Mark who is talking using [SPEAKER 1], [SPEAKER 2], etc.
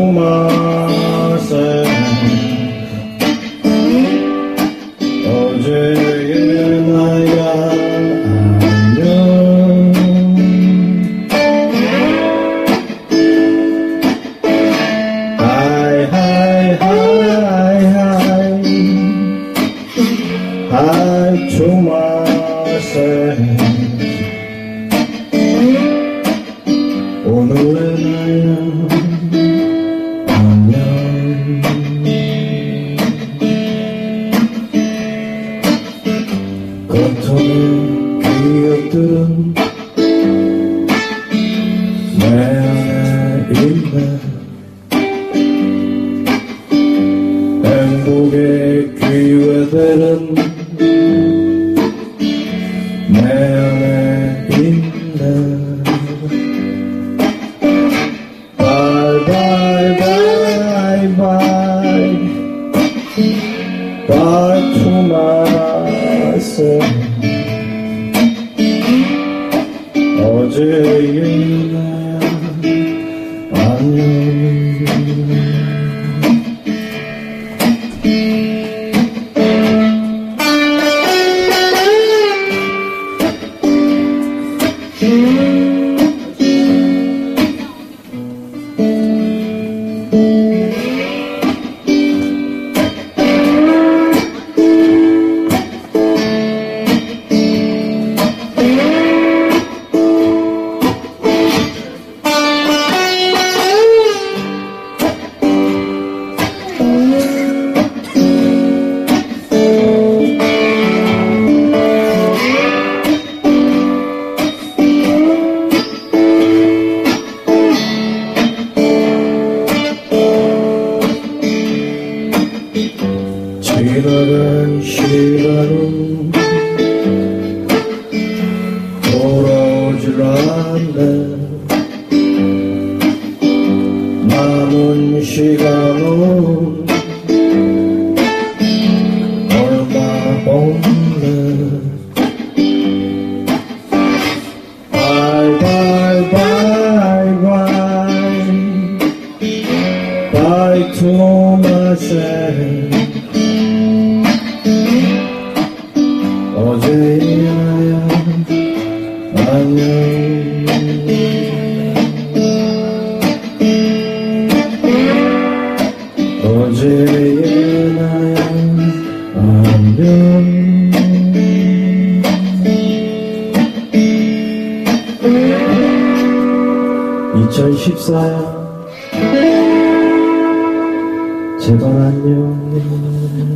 [SPEAKER 1] Bye to myself 어제의 나야 안녕 Hi hi hi hi Hi to myself Myself 어제의 나야 안녕 지나간 시간은 돌아오질 않네 남은 시간은 얼마 없네 Bye to myself 어제의 나야 안녕 2014야 제발 안녕